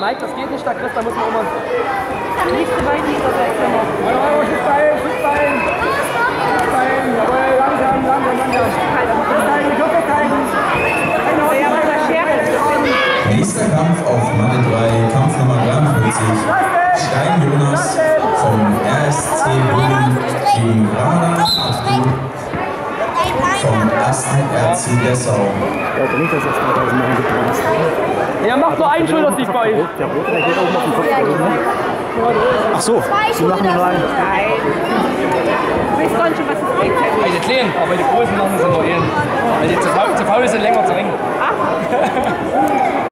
Mike, das geht nicht, da Chris, da muss man immer... Nicht so weit, nicht so weit. Oh, Schussbein, Schussbein! Schussbein, jawohl, langsam, langsam, langsam. Ja, aber Schere, Nächster Kampf auf Matte 3, Kampf Nummer 43. Stein Jonas vom RSC Bullen gegen Abdu vom 1. RC Dessau. Nicht, dass das 2000 Mal geplant ist. Ja, macht nur einen Schulterstief bei euch. Der rote, der geht oben auf den Kopf. Ach so, die machen nur einen. Nein. Du weißt gar nicht, was es bringt. Bei den Kleinen, aber bei den Großen machen sie noch ihren. Weil die zu faul, zu faul sind, länger zu ringen.